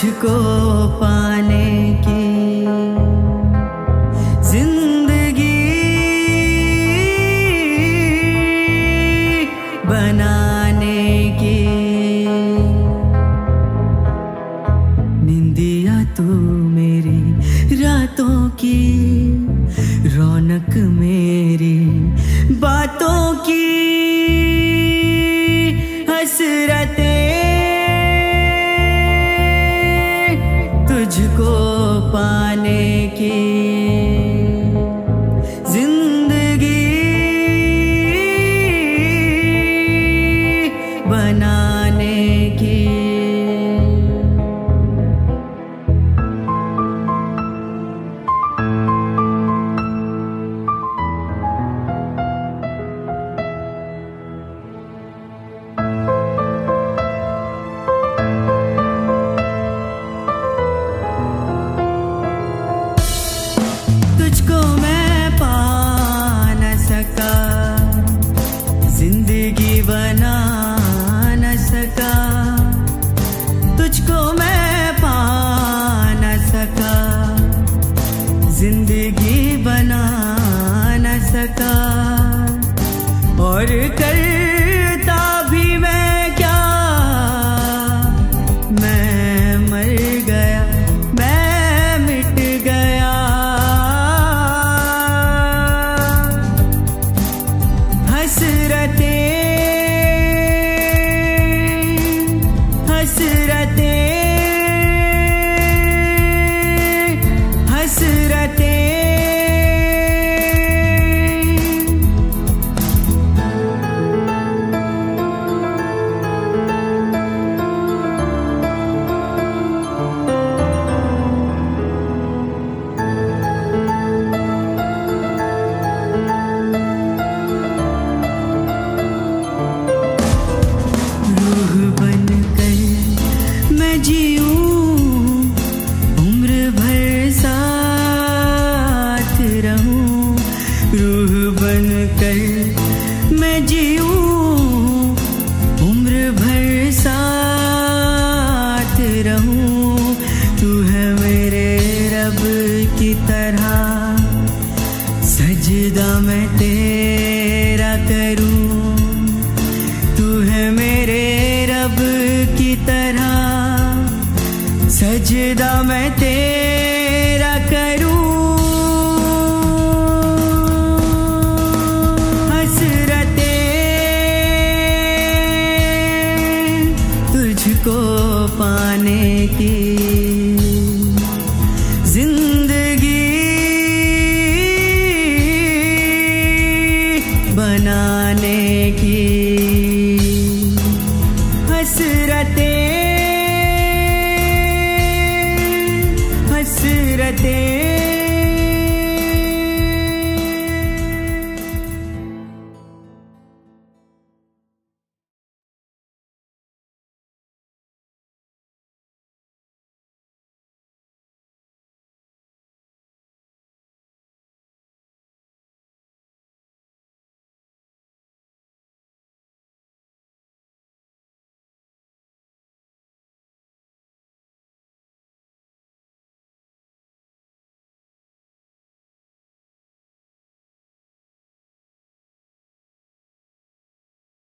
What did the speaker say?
तुझको पा बातों की हसरतें रहता और कर तरह। सजदा मैं तेरा करूँ। तू है मेरे रब की तरह। सजदा मैं तेरा करूँ। हसरते तुझको पाने की मनाने की हसरते हसरते।